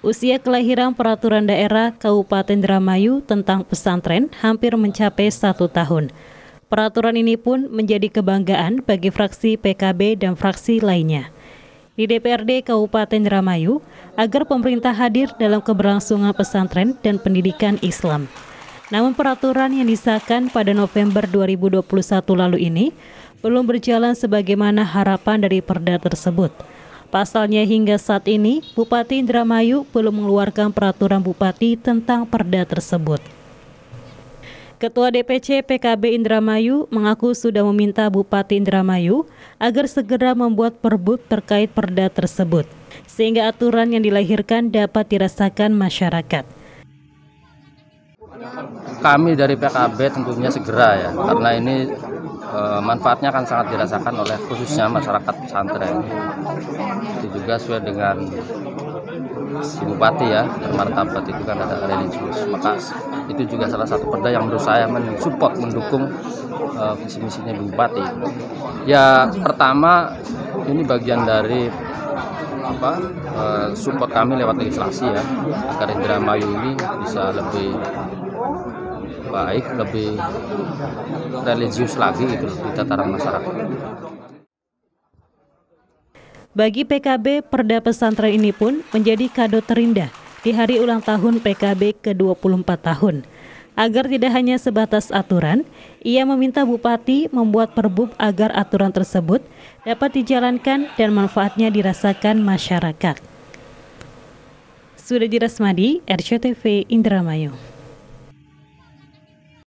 Usia kelahiran peraturan daerah Kabupaten Indramayu tentang pesantren hampir mencapai satu tahun. Peraturan ini pun menjadi kebanggaan bagi fraksi PKB dan fraksi lainnya. Di DPRD Kabupaten Indramayu, agar pemerintah hadir dalam keberlangsungan pesantren dan pendidikan Islam. Namun peraturan yang disahkan pada November 2021 lalu ini belum berjalan sebagaimana harapan dari perda tersebut. Pasalnya hingga saat ini, Bupati Indramayu belum mengeluarkan peraturan Bupati tentang perda tersebut. Ketua DPC PKB Indramayu mengaku sudah meminta Bupati Indramayu agar segera membuat perbuk terkait perda tersebut, sehingga aturan yang dilahirkan dapat dirasakan masyarakat. Kami dari PKB tentunya segera ya, karena ini Eh, manfaatnya akan sangat dirasakan oleh khususnya masyarakat pesantren. Itu juga sesuai dengan si bupati ya bermartabat itu kan ada religius maka itu juga salah satu perda yang menurut saya mensupport mendukung uh, visi misinya bupati ya pertama ini bagian dari apa uh, support kami lewat legislasi ya agar Indramayu ini bisa lebih baik lebih religius lagi gitu di tataran masyarakat. Bagi PKB, perda pesantren ini pun menjadi kado terindah di hari ulang tahun PKB ke-24 tahun. Agar tidak hanya sebatas aturan, ia meminta Bupati membuat perbub agar aturan tersebut dapat dijalankan dan manfaatnya dirasakan masyarakat. Sudah Rasmadi, RCTV Indramayu.